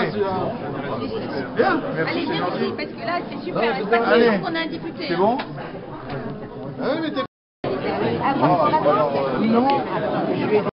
Allez. Hein. Bien viens ici, parce que là, c'est super. Allez. qu'on a un député. C'est bon Non.